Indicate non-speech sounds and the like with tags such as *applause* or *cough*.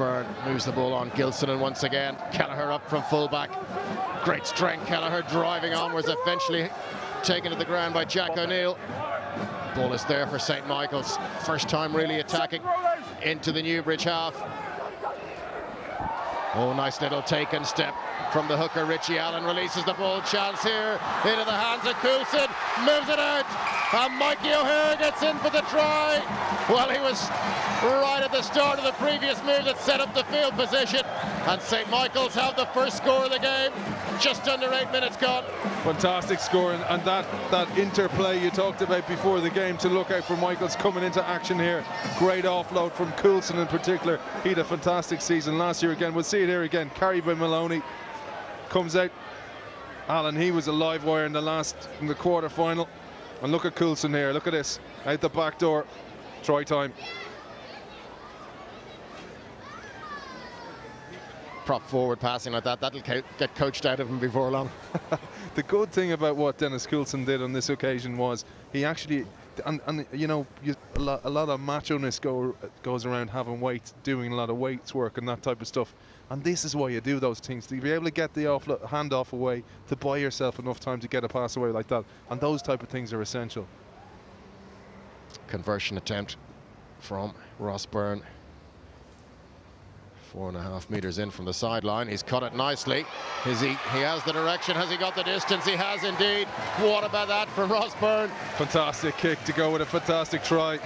Byrne moves the ball on Gilson and once again Kelleher up from fullback. Great strength, Kelleher driving onwards, eventually taken to the ground by Jack O'Neill. Ball is there for St. Michael's. First time really attacking into the Newbridge half. Oh, nice little taken step from the hooker. Richie Allen releases the ball. Chance here into the hands of Coulson. Moves it out. And Mikey O'Hare gets in for the try. Well, he was right at the start of the previous move that set up the field position. And St. Michael's have the first score of the game. Just under eight minutes gone. Fantastic score. And, and that, that interplay you talked about before the game to look out for Michaels coming into action here. Great offload from Coulson in particular. He had a fantastic season last year again. We'll see it here again. Carried by Maloney. Comes out. Alan, he was a live wire in the last, in the quarter final. And look at Coulson here. Look at this. Out the back door. Try time. Prop forward passing like that, that'll co get coached out of him before long. *laughs* the good thing about what Dennis Coulson did on this occasion was he actually, and, and you know, you, a, lot, a lot of macho-ness go, goes around having weights, doing a lot of weights work and that type of stuff. And this is why you do those things, to be able to get the off hand off away, to buy yourself enough time to get a pass away like that. And those type of things are essential. Conversion attempt from Ross Byrne. Four and a half meters in from the sideline. He's cut it nicely. Is he, he has the direction. Has he got the distance? He has indeed. What about that from Ross Byrne? Fantastic kick to go with a fantastic try.